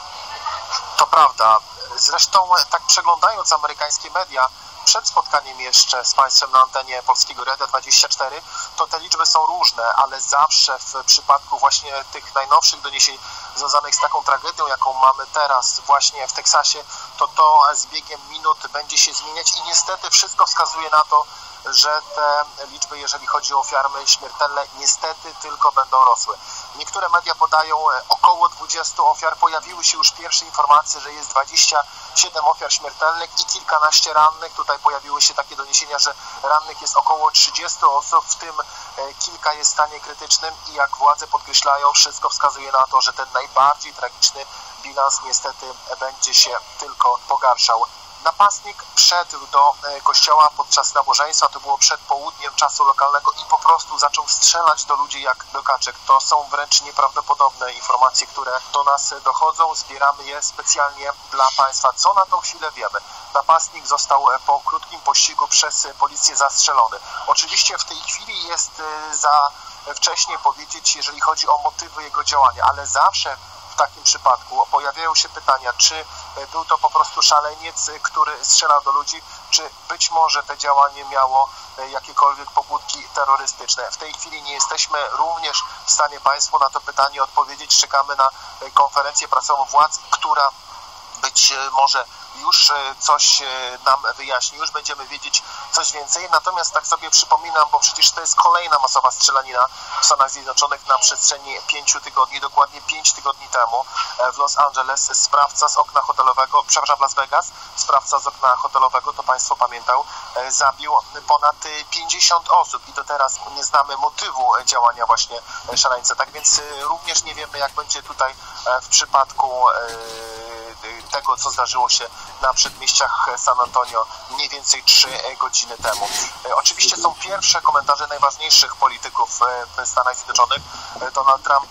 To prawda. Zresztą tak przeglądając amerykańskie media, przed spotkaniem jeszcze z Państwem na antenie Polskiego Radia 24, to te liczby są różne, ale zawsze w przypadku właśnie tych najnowszych doniesień związanych z taką tragedią, jaką mamy teraz właśnie w Teksasie, to to z biegiem minut będzie się zmieniać i niestety wszystko wskazuje na to, że te liczby, jeżeli chodzi o ofiary śmiertelne, niestety tylko będą rosły. Niektóre media podają e, około 20 ofiar. Pojawiły się już pierwsze informacje, że jest 27 ofiar śmiertelnych i kilkanaście rannych. Tutaj pojawiły się takie doniesienia, że rannych jest około 30 osób, w tym e, kilka jest w stanie krytycznym i jak władze podkreślają, wszystko wskazuje na to, że ten najbardziej tragiczny bilans niestety będzie się tylko pogarszał. Napastnik wszedł do e, kościoła podczas nabożeństwa, to było przed południem czasu lokalnego i po prostu zaczął strzelać do ludzi jak do kaczek. To są wręcz nieprawdopodobne informacje, które do nas dochodzą. Zbieramy je specjalnie dla Państwa. Co na tą chwilę wiemy? Napastnik został e, po krótkim pościgu przez policję zastrzelony. Oczywiście w tej chwili jest e, za wcześnie powiedzieć, jeżeli chodzi o motywy jego działania, ale zawsze takim przypadku pojawiają się pytania, czy e, był to po prostu szaleniec, e, który strzela do ludzi, czy być może te działanie miało e, jakiekolwiek pobudki terrorystyczne. W tej chwili nie jesteśmy również w stanie Państwu na to pytanie odpowiedzieć. Czekamy na konferencję prasową władz, która być może już e, coś e, nam wyjaśni, już będziemy wiedzieć coś więcej. Natomiast tak sobie przypominam, bo przecież to jest kolejna masowa strzelanina w Stanach Zjednoczonych na przestrzeni pięciu tygodni, dokładnie pięć tygodni temu e, w Los Angeles sprawca z okna hotelowego, przepraszam, Las Vegas, sprawca z okna hotelowego, to Państwo pamiętał, zabił ponad 50 osób i do teraz nie znamy motywu działania właśnie szaleńca. Tak więc również nie wiemy, jak będzie tutaj w przypadku tego, co zdarzyło się na przedmieściach San Antonio mniej więcej 3 godziny temu. E, oczywiście są pierwsze komentarze najważniejszych polityków e, w Stanach Zjednoczonych. E, Donald Trump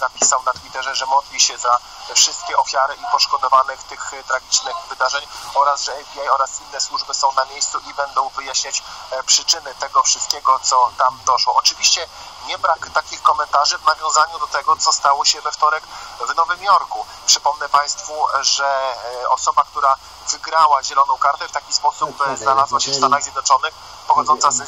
napisał na Twitterze, że modli się za wszystkie ofiary i poszkodowanych tych tragicznych wydarzeń oraz, że FBI oraz inne służby są na miejscu i będą wyjaśniać przyczyny tego wszystkiego, co tam doszło. Oczywiście nie brak takich komentarzy w nawiązaniu do tego, co stało się we wtorek w Nowym Jorku. Przypomnę Państwu, że osoba, która wygrała zieloną kartę, w taki sposób tak, tak, znalazła się w Stanach Zjednoczonych, pochodząca z,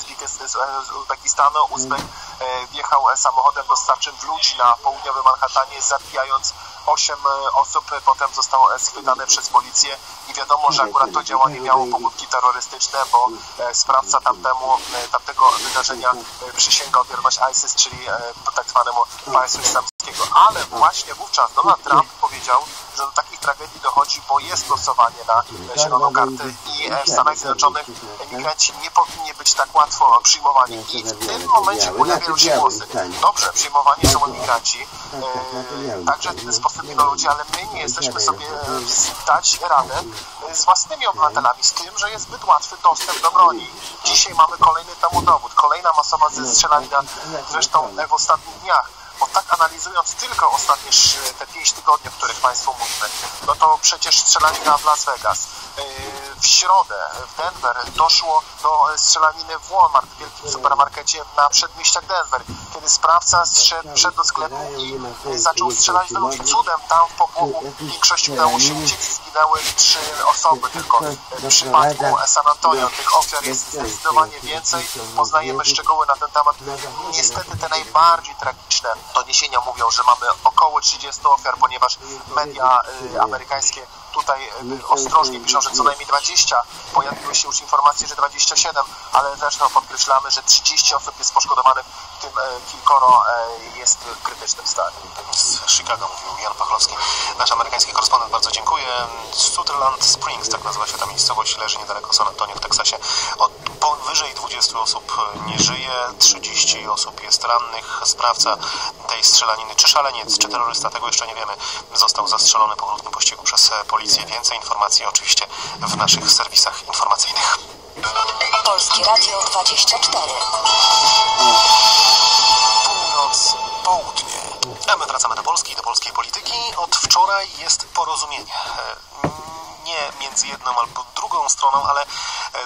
Uzbekistanu. Uzbek e, wjechał samochodem dostawczym w ludzi na południowym Manhattanie, zabijając osiem e, osób. E, potem zostało e, schwytane przez policję i wiadomo, że akurat to działanie miało pobudki terrorystyczne, bo e, sprawca tamtemu, e, tamtego wydarzenia e, przysięgał wierność ISIS, czyli e, tak zwanemu państwu islamskiego. Ale właśnie wówczas Donald Trump powiedział, że do takich tragedii dochodzi, bo jest głosowanie na e, zieloną kartę i e, w Stanach Zjednoczonych emigranci nie powinni być tak łatwo przyjmowani. I w tym momencie pojawiają się głosy. Dobrze, przyjmowani są emigranci, e, także sposobnego ludzi, ale my nie jesteśmy sobie stanie dać radę e, z własnymi obywatelami, z tym, że jest zbyt łatwy dostęp do broni. Dzisiaj mamy kolejny temu dowód, kolejna masowa zestrzelanina, zresztą e, w ostatnich dniach bo tak analizując tylko ostatnie te 5 tygodni, o których Państwu mówimy, no to przecież strzelanina w Las Vegas. Yy, W środę w Denver doszło do strzelaniny w Walmart, w wielkim supermarkecie na przedmieściach Denver, kiedy sprawca wszedł do sklepu i zaczął strzelać do ludzi. Cudem tam w popłochu większość udało się uciec, zginęły trzy osoby tylko. W przypadku San Antonio tych ofiar jest zdecydowanie więcej. Poznajemy szczegóły na ten temat. Niestety te najbardziej tragiczne doniesienia mówią, że mamy około 30 ofiar, ponieważ media y, amerykańskie tutaj y, ostrożnie piszą, że co najmniej 20. Pojawiły się już informacje, że 27, ale też no, podkreślamy, że 30 osób jest poszkodowanych, w tym e, kilkoro e, jest w krytycznym stanie. Z Chicago mówił Jan Pachlowski, nasz amerykański korespondent. Bardzo dziękuję. Sutherland Springs, tak nazywa się ta miejscowość, leży niedaleko San Antonio w Teksasie. Od powyżej 20 osób nie żyje, 30 osób jest rannych. Sprawca tej strzelaniny, czy szaleniec, czy terrorysta, tego jeszcze nie wiemy, został zastrzelony po krótkim pościgu przez e, policję. Więcej informacji oczywiście w naszych serwisach informacyjnych. Polskie Radio 24. Północ, południe. A my wracamy do Polski, do polskiej polityki. Od wczoraj jest porozumienie. E, Nie między jedną albo drugą stroną, ale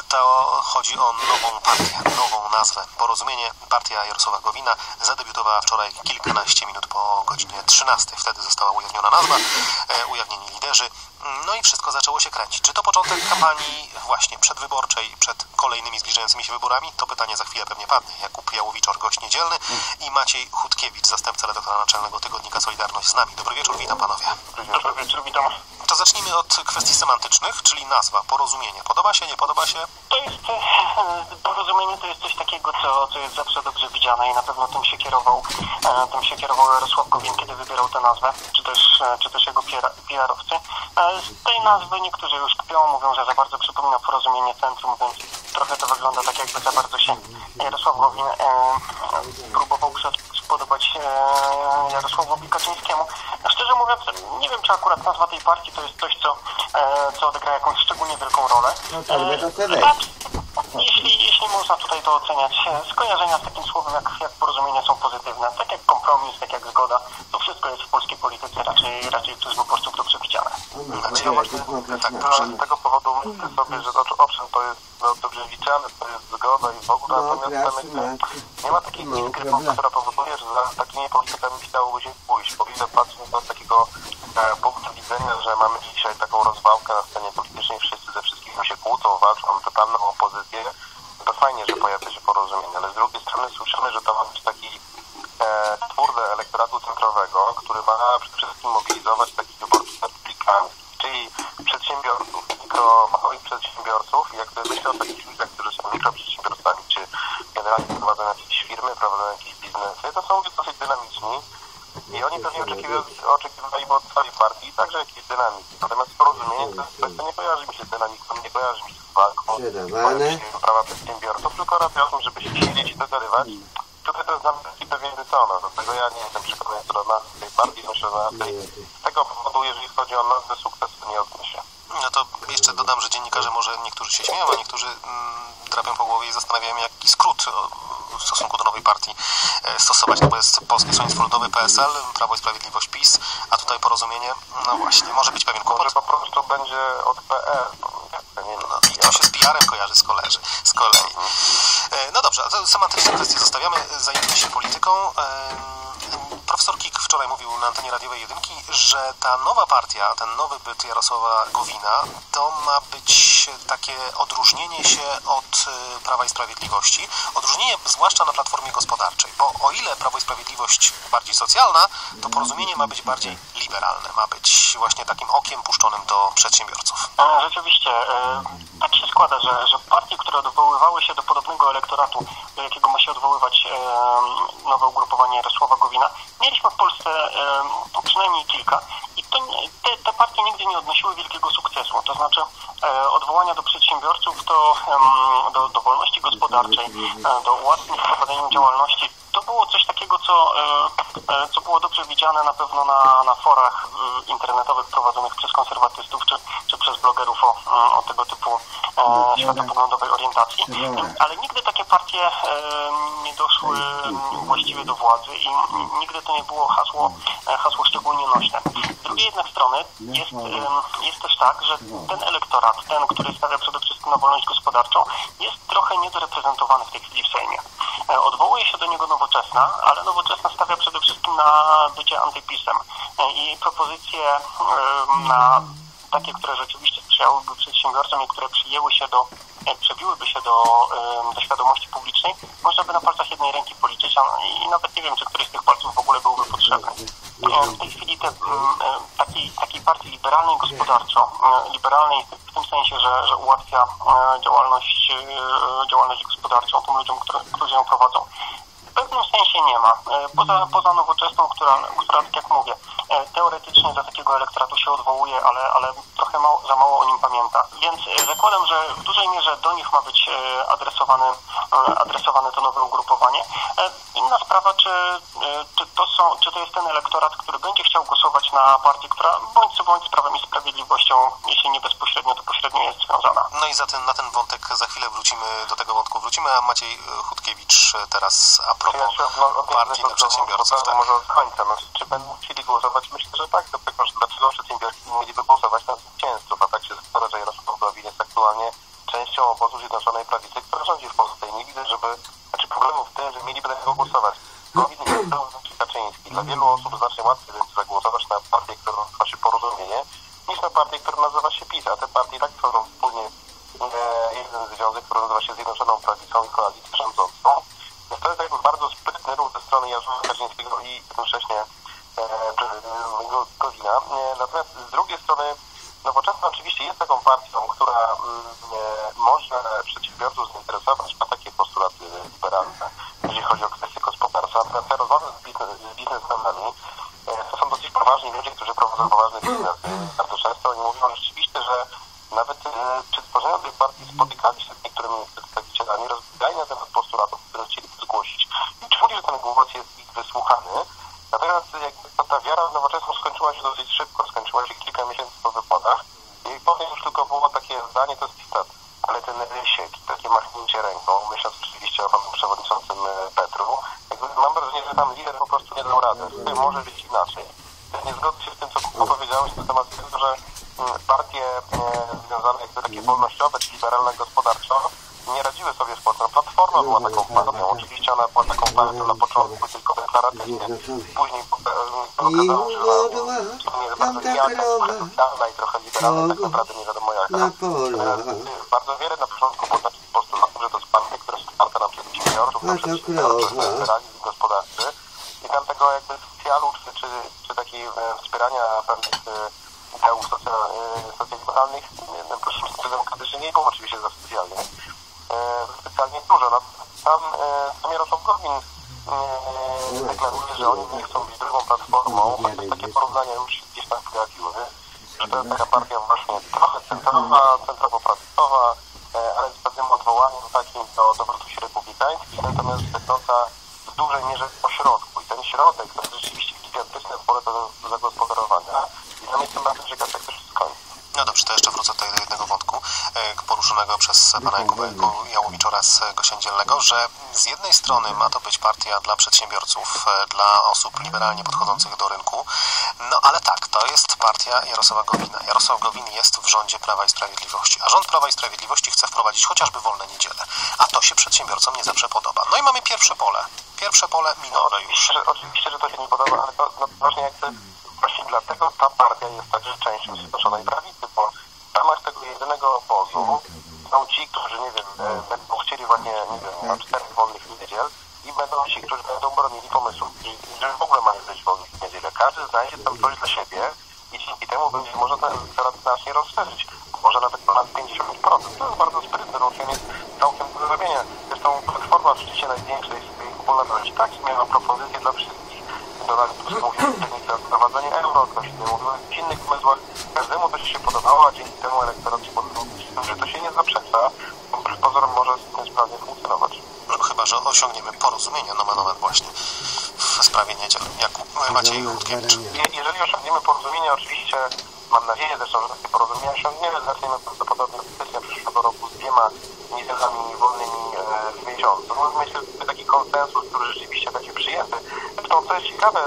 to chodzi o nową partię, nową nazwę. Porozumienie, partia Jarosława Gowina zadebiutowała wczoraj kilkanaście minut po godzinie 13. Wtedy została ujawniona nazwa, e, ujawnieni liderzy. No i wszystko zaczęło się kręcić. Czy to początek kampanii właśnie przedwyborczej, przed kolejnymi zbliżającymi się wyborami? To pytanie za chwilę pewnie padnie. Jakub Jałowiczor, gość niedzielny i Maciej Chutkiewicz, zastępca redaktora naczelnego tygodnika Solidarność z nami. Dobry wieczór, witam panowie. Dobry wieczór, witam. To zacznijmy od kwestii semantycznych, czyli nazwa, porozumienie. Podoba się, nie podoba się? To jest (laughs) porozumienie to jest coś takiego, co, co jest zawsze dobrze widziane i na pewno tym się kierował, e, tym się kierował Jarosław Gowin, kiedy wybierał tę nazwę, czy też, e, czy też jego PR PR-owcy. E, z tej nazwy niektórzy już kpią, mówią, że za bardzo przypomina porozumienie centrum, więc trochę to wygląda tak, jakby za bardzo się Jarosław Gowin próbował przed- spodobać e, Jarosławowi Kaczyńskiemu. Szczerze mówiąc, nie wiem, czy akurat nazwa tej partii to jest coś, co, e, co odegra jakąś szczególnie wielką rolę. E, jeśli, jeśli można tutaj to oceniać, skojarzenia z takim słowem jak, jak porozumienie są pozytywne. Tak jak kompromis, tak jak zgoda, to wszystko jest w polskiej polityce raczej, raczej po prostu dobrze widziane. Ja właśnie, tak, no, z tego powodu myślę sobie, że znaczy, owszem, to jest no, dobrze widziane, to jest zgoda i w ogóle, natomiast nie ma takiej iskry, która powoduje, że za takimi politykami chciałoby się pójść. O ile patrząc do takiego e, punktu widzenia, że mamy dzisiaj taką rozwałkę na scenie politycznej, wszyscy ze wszystkim się kłócą, walczą o totalną opozycję, to fajnie, że pojawia się porozumienie, ale z drugiej strony słyszymy, że to ma być taki e, twór elektoratu centrowego, który ma przede wszystkim mobilizować takich wyborców republikanów, czyli przedsiębiorców, mikro, małych przedsiębiorców i jak sobie myślę o takich ludziach, którzy są mikroprzedsiębiorcami, czy generalnie prowadzą jakieś firmy, prowadzą jakieś biznesy, to są ludzie dosyć dynamiczni i oni pewnie oczekiwali, oczekiwali od całej partii także jakiejś dynamiki. Natomiast porozumienie to jest coś, co nie kojarzy mi się z dynamiką, nie kojarzy mi się z walką, z prawa przedsiębiorców, tylko raczej o tym, żeby się siedzieć i dogadywać. Tutaj to jest dla mnie taki pewien dysonans, dlatego ja nie jestem przekonany co do nazwy tej partii, myślę, że raczej z tego powodu, jeżeli chodzi o nazwę sukcesu, nie odniesie. No to jeszcze dodam, że dziennikarze może niektórzy się śmieją, a niektórzy mm, drapią po głowie i zastanawiają, jaki skrót o, w stosunku do nowej partii e, stosować. Bo jest Polskie Stronnictwo Ludowe, PSL, Prawo i Sprawiedliwość, PiS, a tutaj porozumienie, no właśnie, może być pewien kłopot. Może po prostu będzie od PL, bo nie wiem, No, I to się z PR-em kojarzy z, koleży, z kolei. E, No dobrze, a to semantyczne kwestie zostawiamy, zajmijmy się polityką. E, Profesor Kik wczoraj mówił na antenie radiowej jedynki, że ta nowa partia, ten nowy byt Jarosława Gowina, to ma być takie odróżnienie się od y, Prawa i Sprawiedliwości. Odróżnienie zwłaszcza na platformie gospodarczej, bo o ile Prawo i Sprawiedliwość bardziej socjalna, to porozumienie ma być bardziej liberalne, ma być właśnie takim okiem puszczonym do przedsiębiorców. E, Rzeczywiście, e, się składa, że, że partie, które odwoływały się do podobnego elektoratu, do jakiego ma się odwoływać nowe ugrupowanie Jarosława Gowina, mieliśmy w Polsce przynajmniej kilka i to, te, te partie nigdy nie odnosiły wielkiego sukcesu. To znaczy e, odwołania do przedsiębiorców, do, do, wolności gospodarczej, e, do ułatwień w prowadzeniu działalności, to było coś takiego, co, e, co było dobrze widziane na pewno na, na forach internetowych prowadzonych przez konserwatystów czy, czy przez blogerów o, o tego typu światopoglądowej orientacji. Ale nigdy takie partie nie doszły właściwie do władzy i nigdy to nie było hasło, e, hasło szczególnie nośne. Z drugiej jednak strony jest, jest też tak, że ten elektorat, ten, który stawia przede wszystkim na wolność gospodarczą, jest trochę niedoreprezentowany w tej chwili w Sejmie. E, Odwołuje się do niego nowoczesna, ale nowoczesna stawia przede wszystkim na bycie antypisem E, i propozycje na takie, które rzeczywiście sprzyjałyby przedsiębiorcom i które przyjęły się do, e, przebiłyby się do, do świadomości publicznej, można by na palcach jednej ręki policzyć, i nawet nie wiem, czy któryś z tych palców w ogóle byłby potrzebny. E, W tej chwili te, e, takiej, takiej partii liberalnej gospodarczo, liberalnej w tym sensie, że, że ułatwia działalność, działalność gospodarczą tym ludziom, którzy ją prowadzą. W pewnym sensie nie ma. E, Poza, poza nowoczesną, która, która, tak jak mówię, e, teoretycznie do takiego elektoratu się odwołuje, ale, ale trochę mało, za mało o nim pamięta. Więc e, zakładam, że w dużej mierze do nich ma być adresowane to nowe ugrupowanie. Inna sprawa, czy, czy, to są, czy to jest ten elektorat, który będzie chciał głosować na partię, która bądź co bądź z Prawem i Sprawiedliwością, jeśli nie bezpośrednio, to pośrednio jest związana. No i za ten, na ten wątek za chwilę wrócimy, do tego wątku wrócimy, a Maciej e, Chutkiewicz e, teraz a propos partii na przedsiębiorców. Tak. Może od końca. No, czy będą chcieli głosować? Myślę, że tak. Dlatego, że dlaczego przedsiębiorcy nie mieliby głosować na zwycięzców? A tak się składa, że Jarosław Gowin jest aktualnie częścią obozu Zjednoczonej Prawicy, która rządzi w Polsce. I nie widzę, żeby... Znaczy problemu w tym, że mieliby na niego głosować. Gowin jest pełny Kaczyński. Dla wielu osób znacznie łatwiej będzie zagłosować na partię, która nazywa się Porozumienie, niż na partię, która nazywa się PiS. A te partie i tak tworzą wspólnie e, jeden związek, który nazywa się Zjednoczoną Prawicą i Koalicją Rządzącą. Więc to jest jakby bardzo sprytny ruch ze strony Jarosława Kaczyńskiego i jednocześnie e, pre- Go- Gowina. E, Natomiast z drugiej strony Nowoczesna oczywiście jest taką partią, która mm, e, może przedsiębiorców zainteresować, ma takie postulaty liberalne, jeżeli chodzi o kwestie gospodarcze. Natomiast te rozmowy z, biznes, z biznesmenami e, to są dosyć poważni ludzie, którzy prowadzą poważne biznesy. Bardzo często oni mówią rzeczywiście, że nawet e, przy tworzeniu tej partii spotykali się z niektórymi przedstawicielami, rozmawiali na temat postulatów, które chcieli zgłosić i czuli, że ten głos jest ich wysłuchany. Natomiast jakby ta, ta wiara w nowoczesną skończyła się dosyć szybko, skończyła się kilka miesięcy po wypadach i potem już tylko było takie zdanie, to jest cytat, ale ten rysiek takie machnięcie ręką, myśląc oczywiście o panu przewodniczącym e, Petru, mam wrażenie, że tam lider po prostu nie dał rady. Tutaj może być inaczej. Nie zgodzę się z tym, co powiedziałeś na temat tego, że mm, partie e, związane jakby takie wolnościowe czy liberalne gospodarczo nie radziły sobie z Polską. Platforma była taką partią. Oczywiście ona była taką partią na początku tylko deklaratywnie. Później e, okazało się, że nie jest bardzo socjalna i trochę liberalna, tak naprawdę nie wiadomo jaka. Natomiast bardzo wiele na początku było takich postulatów, że to jest partia, która jest wsparta na przedsiębiorców, na przedsiębiorców, na liberalizm gospodarczy i tam tego jakby socjalu czy, czy, czy takiej e, wspierania pewnych e, ideałów socja- e, socjaliberalnych, nie, no, proszę że nie było oczywiście za specjalnie, e, specjalnie dużo. No, tam, e, sam Jarosław Gowin e, deklaruje, że oni nie chcą być drugą platformą, chociaż takie porównania już się gdzieś tam pojawiły, że to jest taka partia właśnie trochę centrowa, centrowo-prawicowa, e, ale z pewnym odwołaniem takim do, do wartości republikańskich, natomiast będąca w dużej mierze po środku. I ten środek to jest rzeczywiście gigantyczne pole do zagospodarowania i tam jestem bardzo ciekaw, jak to się skończy. No dobrze, to jeszcze wrócę tutaj do jednego wątku e, poruszonego przez pana Jakuba Jałowicza redaktora z Gosiędzielnego, że z jednej strony ma to być partia dla przedsiębiorców, e, dla osób liberalnie podchodzących do rynku, no ale tak, to jest partia Jarosława Gowina. Jarosław Gowin jest w rządzie Prawa i Sprawiedliwości, a rząd Prawa i Sprawiedliwości chce wprowadzić chociażby wolne niedziele, a to się przedsiębiorcom nie zawsze podoba. No i mamy pierwsze pole, pierwsze pole minowe już. Oczywiście, że, oczywiście, że to się nie podoba, ale to no, ważne jakby właśnie dlatego ta partia jest także częścią Zjednoczonej Prawicy, bo w ramach tego jedynego którzy, nie wiem, e, będą chcieli właśnie, nie wiem, na czterech wolnych niedziel i będą ci, którzy będą bronili pomysłów, że w ogóle mają być wolnych w niedzielę. Każdy znajdzie tam coś dla siebie i dzięki temu będzie można ten elektorat znacznie rozszerzyć. Może nawet ponad 50%. To jest bardzo sprytne, bo jest całkiem do zrobienia. Zresztą Platforma w szczycie największej swojej popularności tak miała propozycje dla wszystkich. Donald Tusk mówił o wprowadzenie euro, ktoś mówił o innych pomysłach. Każdemu to się podobało, a dzięki temu elektorat się podobał. Że to się nie zaprzecza, wbrew pozorom może z sprawnie funkcjonować. No, chyba, że osiągniemy porozumienie nomen omen właśnie w sprawie niedziel. Jakub Maciej Chudkiewicz. Je- Jeżeli osiągniemy porozumienie, oczywiście mam nadzieję zresztą, że takie porozumienie osiągniemy, zaczniemy prawdopodobnie w stycznia przyszłego roku z dwiema niedzielami wolnymi e, w miesiącu. No, myślę, że taki konsensus, który rzeczywiście będzie przyjęty. Zresztą co jest ciekawe,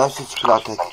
10 klatek.